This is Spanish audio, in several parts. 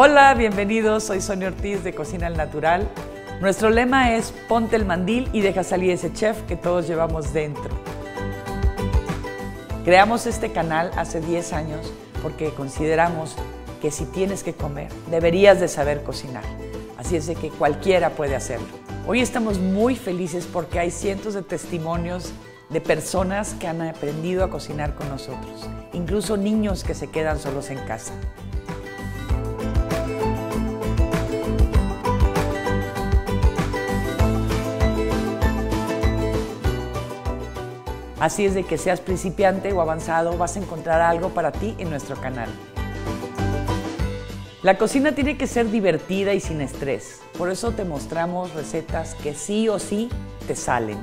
Hola, bienvenidos. Soy Sonia Ortiz de Cocina al Natural. Nuestro lema es ponte el mandil y deja salir ese chef que todos llevamos dentro. Creamos este canal hace 10 años porque consideramos que si tienes que comer, deberías de saber cocinar. Así es de que cualquiera puede hacerlo. Hoy estamos muy felices porque hay cientos de testimonios de personas que han aprendido a cocinar con nosotros, incluso niños que se quedan solos en casa. Así es de que seas principiante o avanzado, vas a encontrar algo para ti en nuestro canal. La cocina tiene que ser divertida y sin estrés. Por eso te mostramos recetas que sí o sí te salen.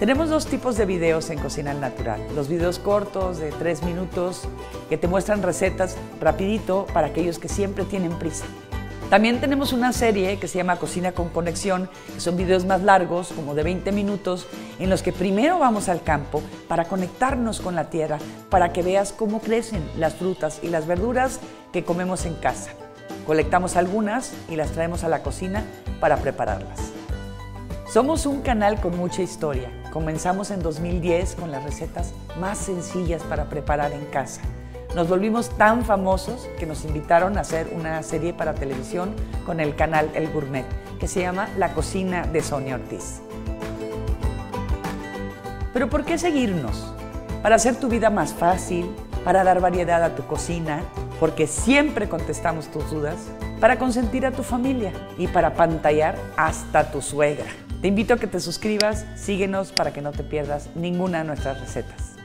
Tenemos dos tipos de videos en Cocina al Natural. Los videos cortos de tres minutos que te muestran recetas rapidito para aquellos que siempre tienen prisa. También tenemos una serie que se llama Cocina con Conexión, que son videos más largos, como de 20 minutos, en los que primero vamos al campo para conectarnos con la tierra, para que veas cómo crecen las frutas y las verduras que comemos en casa. Colectamos algunas y las traemos a la cocina para prepararlas. Somos un canal con mucha historia. Comenzamos en 2010 con las recetas más sencillas para preparar en casa. Nos volvimos tan famosos que nos invitaron a hacer una serie para televisión con el canal El Gourmet, que se llama La Cocina de Sonia Ortiz. Pero ¿por qué seguirnos? Para hacer tu vida más fácil, para dar variedad a tu cocina, porque siempre contestamos tus dudas, para consentir a tu familia y para pantallar hasta tu suegra. Te invito a que te suscribas, síguenos para que no te pierdas ninguna de nuestras recetas.